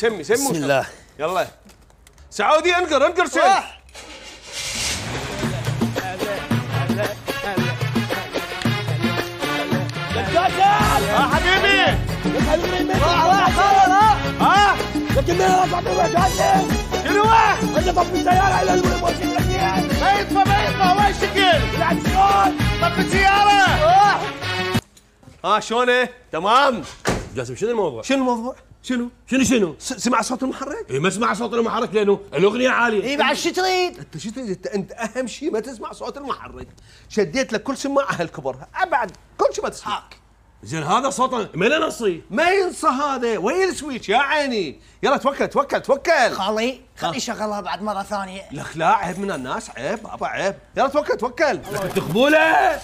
سمي سمي بسم الله يلا سعودي أنقر أنقر شيء ها حبيبي ها شنو هو؟ ما يطفى ما يطفى وين شكل؟ طب السيارة ها شلونه؟ تمام جاسم شنو الموضوع؟ شنو الموضوع؟ شنو؟ شنو شنو؟ سمع صوت المحرك؟ إيه ما اسمع صوت المحرك لأنه الأغنية عالية. اي بعد شو تريد؟ أنت شو تريد؟ انت أهم شيء ما تسمع صوت المحرك. شديت لك كل سماعة هالكبر أبعد. كل شيء ما تسمع. زين هذا صوت من نصي ما ينصى هذا. وين ال switch يا عيني؟ يلا توكل توكل توكل. خالي خلي شغلها بعد مرة ثانية. لك لا عيب من الناس عيب بابا عيب. يلا توكل توكل. تقبوله